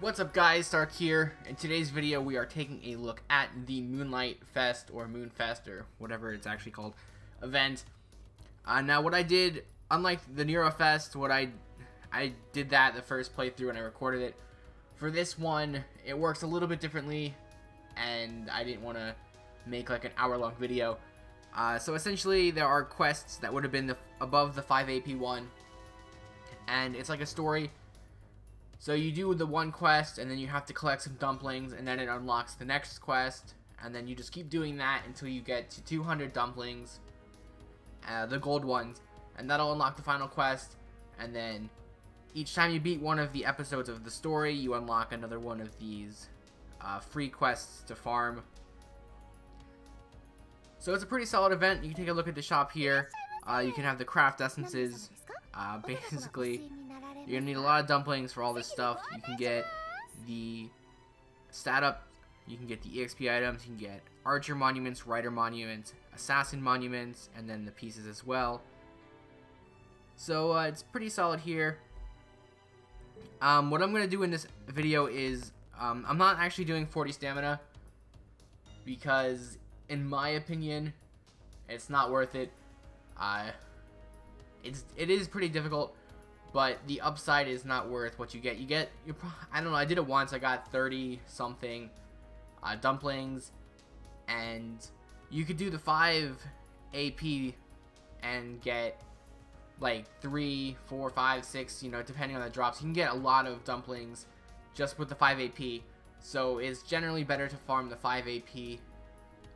What's up guys, Stark here. In today's video we are taking a look at the Moonlight Fest or Moonfest or whatever it's actually called event. Uh, now what I did, unlike the Nero Fest, what I I did that the first playthrough and I recorded it. For this one, it works a little bit differently and I didn't want to make like an hour long video. Uh, so essentially there are quests that would have been the, above the 5 AP one and it's like a story so you do the one quest, and then you have to collect some dumplings, and then it unlocks the next quest, and then you just keep doing that until you get to 200 dumplings, uh, the gold ones, and that'll unlock the final quest, and then each time you beat one of the episodes of the story, you unlock another one of these uh, free quests to farm. So it's a pretty solid event. You can take a look at the shop here. Uh, you can have the craft essences. Uh, basically, you're gonna need a lot of dumplings for all this stuff. You can get the stat up, you can get the EXP items, you can get archer monuments, rider monuments, assassin monuments, and then the pieces as well. So uh, it's pretty solid here. Um, what I'm gonna do in this video is um, I'm not actually doing 40 stamina because in my opinion it's not worth it. Uh, it's it is pretty difficult but the upside is not worth what you get. You get, you I don't know, I did it once, I got 30 something uh, dumplings, and you could do the 5 AP and get like 3, 4, 5, 6, you know, depending on the drops. You can get a lot of dumplings just with the 5 AP, so it's generally better to farm the 5 AP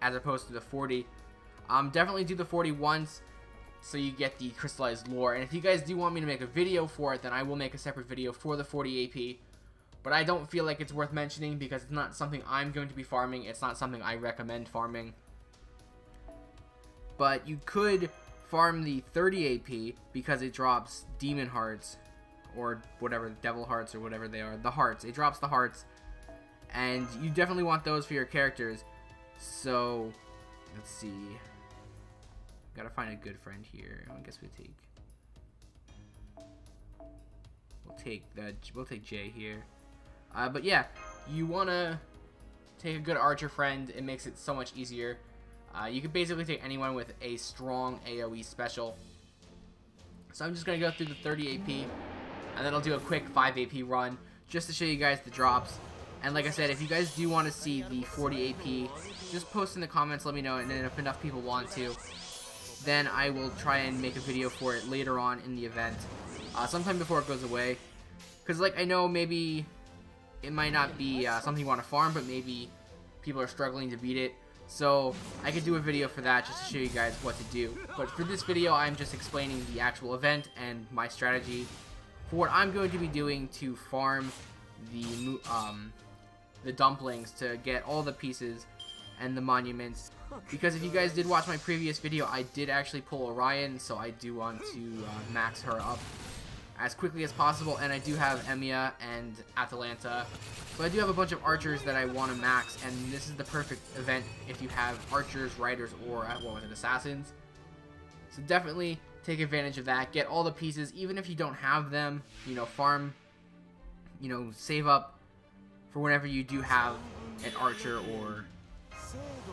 as opposed to the 40. Um, definitely do the 40 once so you get the crystallized lore. And if you guys do want me to make a video for it, then I will make a separate video for the 40 AP. But I don't feel like it's worth mentioning because it's not something I'm going to be farming. It's not something I recommend farming. But you could farm the 30 AP because it drops demon hearts or whatever, devil hearts or whatever they are. The hearts. It drops the hearts. And you definitely want those for your characters. So, let's see. Gotta find a good friend here. I guess we take. We'll take that. We'll take Jay here. Uh, but yeah, you wanna take a good archer friend. It makes it so much easier. Uh, you can basically take anyone with a strong AOE special. So I'm just gonna go through the 30 AP, and then I'll do a quick 5 AP run just to show you guys the drops. And like I said, if you guys do want to see the 40 AP, just post in the comments, let me know, and then if enough people want to, then I will try and make a video for it later on in the event, uh, sometime before it goes away. Because, like, I know maybe it might not be uh, something you want to farm, but maybe people are struggling to beat it. So, I could do a video for that just to show you guys what to do. But for this video, I'm just explaining the actual event and my strategy for what I'm going to be doing to farm the, um, the dumplings to get all the pieces and the monuments because if you guys did watch my previous video, I did actually pull Orion, so I do want to uh, max her up as quickly as possible, and I do have Emiya and Atalanta. So I do have a bunch of archers that I want to max, and this is the perfect event if you have archers, riders, or, uh, what was it, assassins. So definitely take advantage of that. Get all the pieces, even if you don't have them, you know, farm, you know, save up for whenever you do have an archer or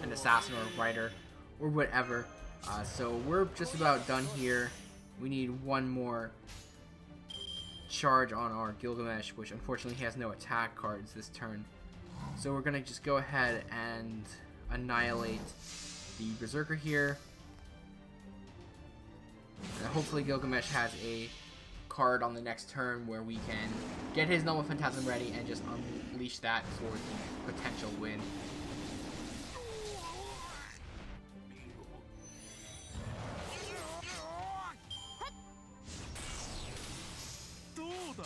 an assassin or a rider or whatever. Uh, so we're just about done here. We need one more charge on our Gilgamesh, which unfortunately has no attack cards this turn. So we're going to just go ahead and annihilate the Berserker here. And hopefully Gilgamesh has a card on the next turn where we can get his Noble Phantasm ready and just unleash that for the potential win.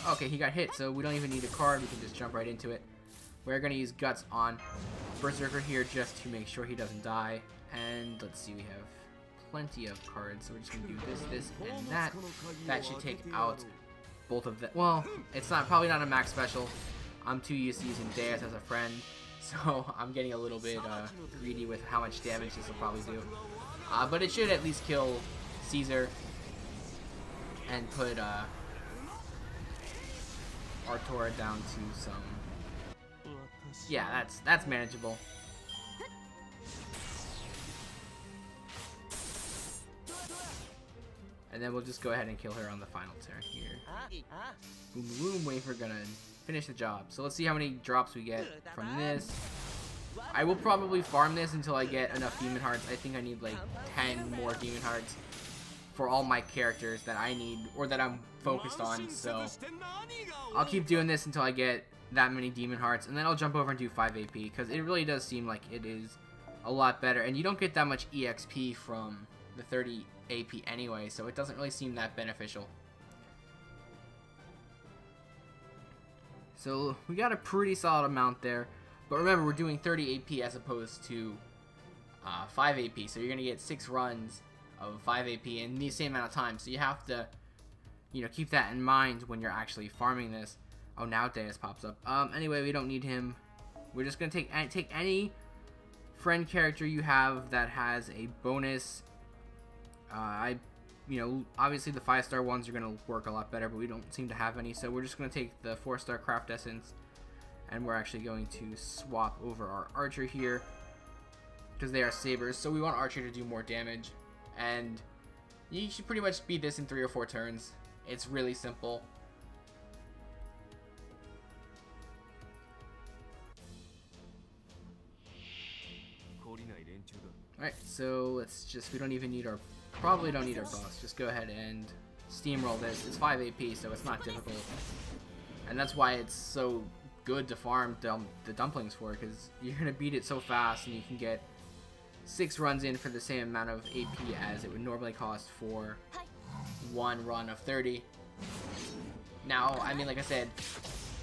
Okay, he got hit, so we don't even need a card. We can just jump right into it. We're going to use Guts on Berserker here just to make sure he doesn't die. And let's see, we have plenty of cards, so we're just going to do this, this, and that. That should take out both of them. Well, it's not probably not a max special. I'm too used to using Deus as a friend, so I'm getting a little bit uh, greedy with how much damage this will probably do. Uh, but it should at least kill Caesar and put uh, Artoria down to some Yeah, that's that's manageable. And then we'll just go ahead and kill her on the final turn here. Boom boom, Wafer gonna finish the job. So let's see how many drops we get from uh-huh. this. I will probably farm this until I get enough Demon Hearts. I think I need like 10 more Demon Hearts for all my characters that I need or that I'm focused on. So I'll keep doing this until I get that many Demon Hearts and then I'll jump over and do 5 AP because it really does seem like it is a lot better and you don't get that much EXP from the 30 AP anyway so it doesn't really seem that beneficial. So we got a pretty solid amount there. But remember, we're doing 30 AP as opposed to uh, 5 AP. So you're going to get 6 runs of 5 AP in the same amount of time. So you have to, you know, keep that in mind when you're actually farming this. Oh, now Deus pops up. Um, anyway, we don't need him. We're just going to take, take any friend character you have that has a bonus. Uh, I you know, obviously the five star ones are going to work a lot better, but we don't seem to have any. So we're just going to take the four star craft essence and we're actually going to swap over our archer here because they are sabers. So we want archer to do more damage and you should pretty much beat this in three or four turns. It's really simple. Alright, so let's just, we don't even need our Probably don't need our boss. Just go ahead and steamroll this. It's 5 AP, so it's not difficult. And that's why it's so good to farm dum the dumplings for, because you're going to beat it so fast and you can get 6 runs in for the same amount of AP as it would normally cost for one run of 30. Now, I mean, like I said,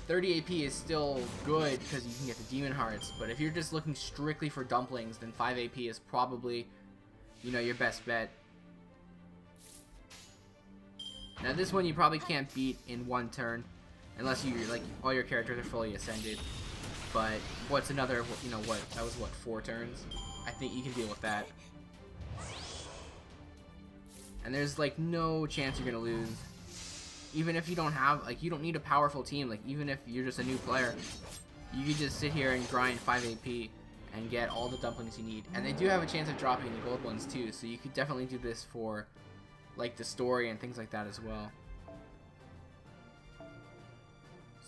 30 AP is still good because you can get the Demon Hearts, but if you're just looking strictly for dumplings, then 5 AP is probably, you know, your best bet. Now this one you probably can't beat in one turn, unless you like all your characters are fully ascended. But what's another, you know what, that was what, four turns? I think you can deal with that. And there's like no chance you're gonna lose. Even if you don't have, like you don't need a powerful team, like even if you're just a new player, you can just sit here and grind 5 AP and get all the dumplings you need. And they do have a chance of dropping the gold ones too, so you could definitely do this for like the story and things like that as well.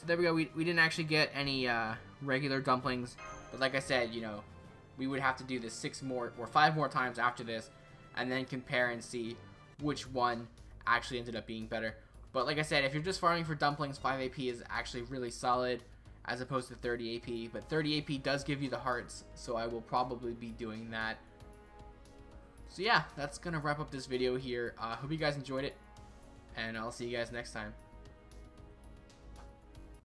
So there we go. We, we didn't actually get any uh, regular dumplings, but like I said, you know, we would have to do this six more or five more times after this, and then compare and see which one actually ended up being better. But like I said, if you're just farming for dumplings, 5 AP is actually really solid as opposed to 30 AP. But 30 AP does give you the hearts, so I will probably be doing that so yeah, that's going to wrap up this video here. I uh, hope you guys enjoyed it, and I'll see you guys next time.